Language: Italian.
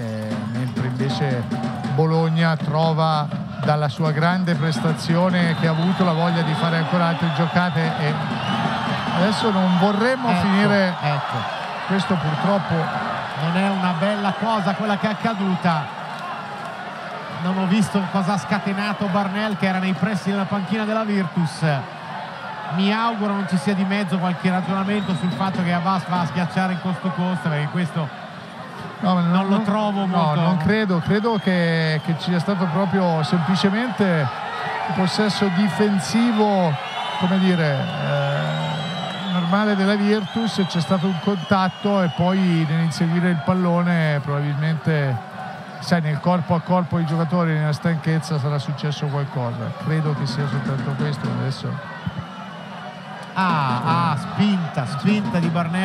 eh, mentre invece Bologna trova dalla sua grande prestazione che ha avuto la voglia di fare ancora altre giocate e adesso non vorremmo Ecco, finire ecco. questo purtroppo non è una bella cosa quella che è accaduta non ho visto cosa ha scatenato Barnell che era nei pressi della panchina della Virtus mi auguro non ci sia di mezzo qualche ragionamento sul fatto che Abbas va a schiacciare in costo costa perché questo No, ma Non lo trovo no, molto- non credo, credo che, che ci sia stato proprio semplicemente un possesso difensivo, come dire, eh, normale della Virtus, c'è stato un contatto e poi nell'inseguire il pallone probabilmente, sai, nel corpo a corpo dei giocatori, nella stanchezza sarà successo qualcosa. Credo che sia soltanto questo adesso. ah, ah spinta spinta di Barnell